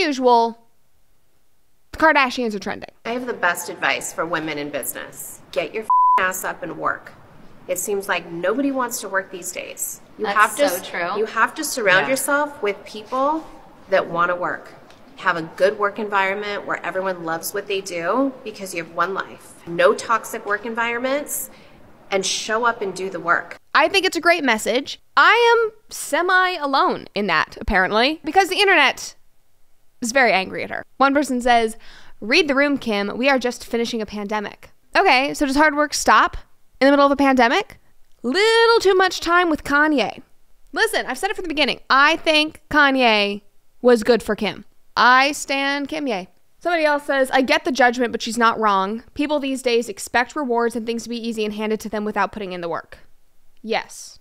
usual, the Kardashians are trending. I have the best advice for women in business get your ass up and work. It seems like nobody wants to work these days. You That's have to so true. You have to surround Yeah. yourself with people that want to work. Have a good work environment where everyone loves what they do because you have one life. No toxic work environments and show up and do the work. I think it's a great message. I am semi alone in that, apparently, because the internet is very angry at her. One person says, Read the room, Kim. We are just finishing a pandemic. Okay, so does hard work stop in the middle of a pandemic? Little too much time with Kanye. Listen, I've said it from the beginning. I think Kanye was good for Kim. I stand Kimye. Somebody else says, I get the judgment, but she's not wrong. People these days expect rewards and things to be easy and handed to them without putting in the work. Yes.